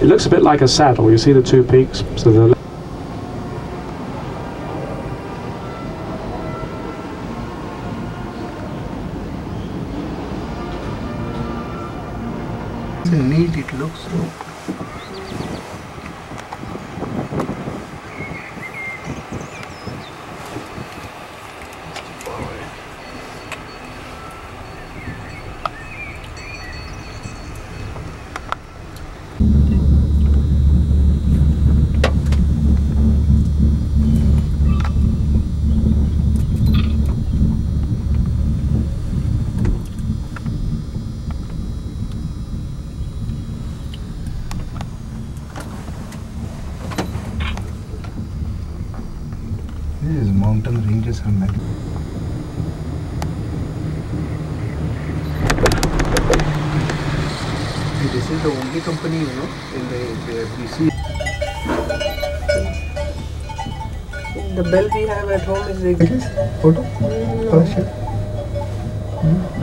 It looks a bit like a saddle. You see the two peaks. So the neat it looks. This is mountain ranges are like. This is the only company, you know, in the, the BC. The bell we have at home is the It is photo. Oh, sure. Can't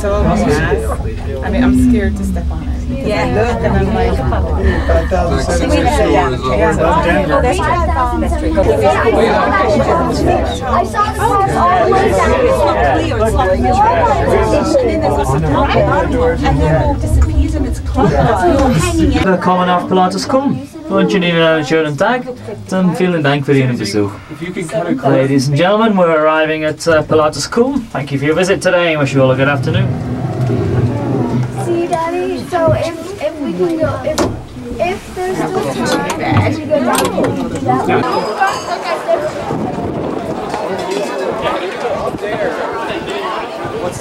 so bad. I mean, I'm scared to step on it. Because I look and I'm like, I saw the cars all the way down. It's not clear. It's not clear. and then there's a top and then it disappears and it's hanging in. Willkommen auf Pilatus Kulm. Wünschen Ihnen einen schönen Tag und vielen Dank für Ihren Besuch. Ladies and gentlemen, we're arriving at uh, Pilatus Kulm. Thank you for your visit today and wish you all a good afternoon. See, Daddy, so if, if we can go, if, if there's still time, can we go down and do that? What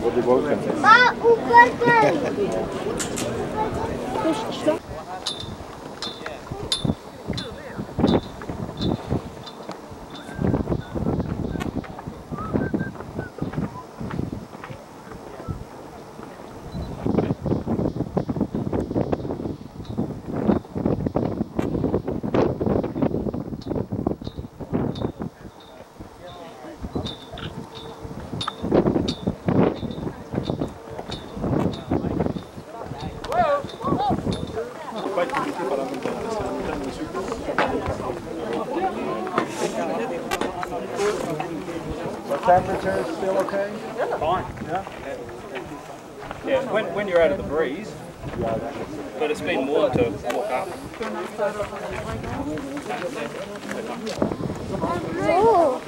Vou de volta. Ah, o cartão! temperature is still okay? Yeah. Fine. Yeah. Yeah, when, when you're out of the breeze, but it's been warm to walk up. Oh.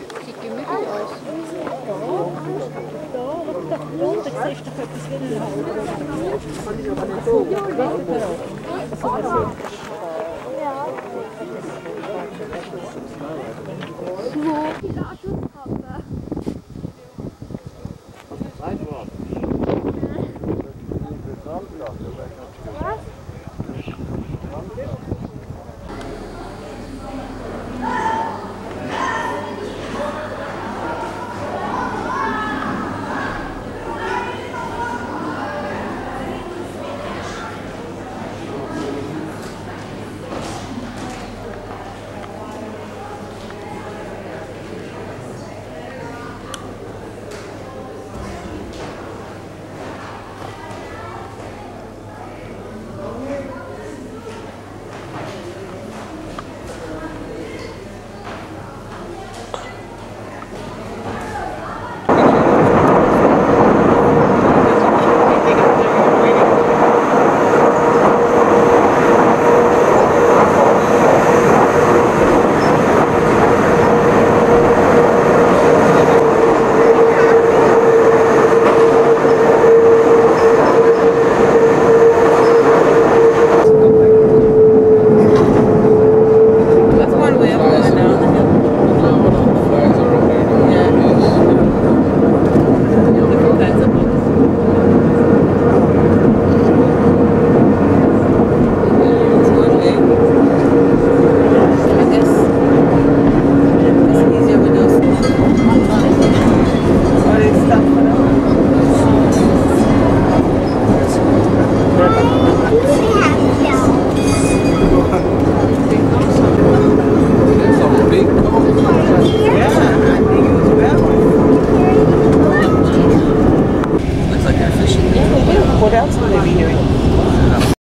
that's a book.